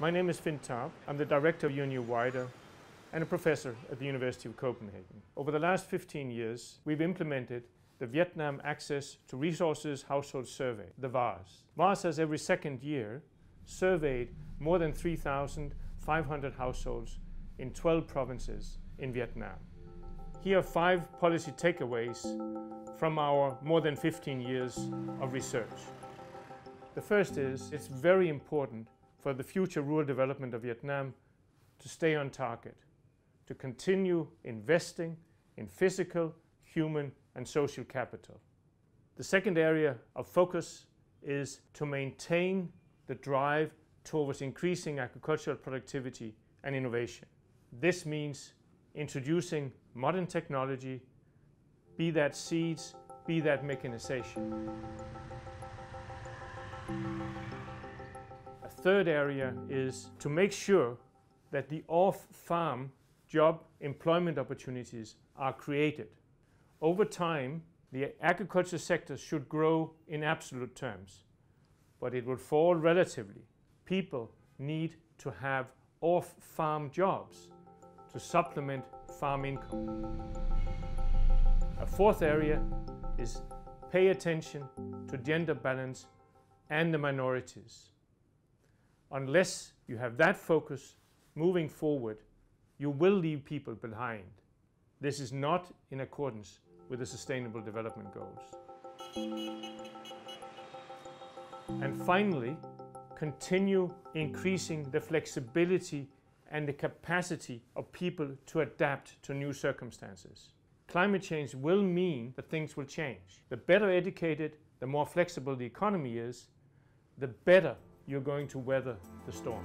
My name is Finn Tarp. I'm the director of UNU Wider and a professor at the University of Copenhagen. Over the last 15 years, we've implemented the Vietnam Access to Resources Household Survey, the VARHS. VARHS has every second year surveyed more than 3,500 households in 12 provinces in Vietnam. Here are five policy takeaways from our more than 15 years of research. The first is it's very important for the future rural development of Vietnam to stay on target, to continue investing in physical, human, and social capital. The second area of focus is to maintain the drive towards increasing agricultural productivity and innovation. This means introducing modern technology, be that seeds, be that mechanization. Third area is to make sure that the off-farm job employment opportunities are created. Over time, the agriculture sector should grow in absolute terms, but it will fall relatively. People need to have off-farm jobs to supplement farm income. A fourth area is pay attention to gender balance and the minorities. Unless you have that focus moving forward, you will leave people behind. This is not in accordance with the Sustainable Development Goals. And finally, continue increasing the flexibility and the capacity of people to adapt to new circumstances. Climate change will mean that things will change. The better educated, the more flexible the economy is, the better you're going to weather the storm.